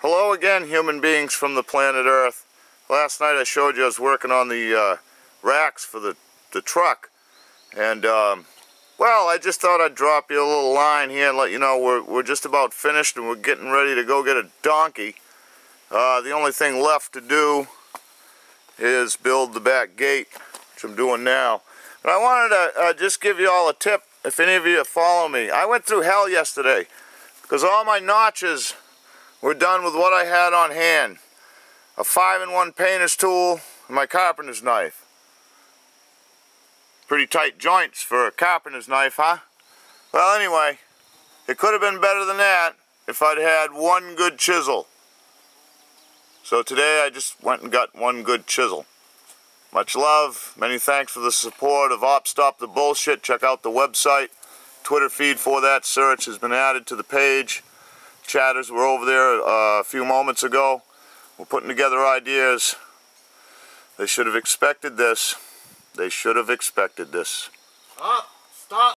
Hello again, human beings from the planet Earth. Last night I showed you I was working on the uh, racks for the, the truck. And, um, well, I just thought I'd drop you a little line here and let you know we're, we're just about finished and we're getting ready to go get a donkey. Uh, the only thing left to do is build the back gate, which I'm doing now. But I wanted to uh, just give you all a tip, if any of you follow me. I went through hell yesterday because all my notches were done with what I had on hand. A 5-in-1 painter's tool and my carpenter's knife. Pretty tight joints for a carpenter's knife, huh? Well, anyway, it could have been better than that if I'd had one good chisel. So today I just went and got one good chisel. Much love. Many thanks for the support of Op Stop the Bullshit. Check out the website. Twitter feed for that search has been added to the page. Chatters were over there uh, a few moments ago. We're putting together ideas. They should have expected this. They should have expected this. Stop! Stop!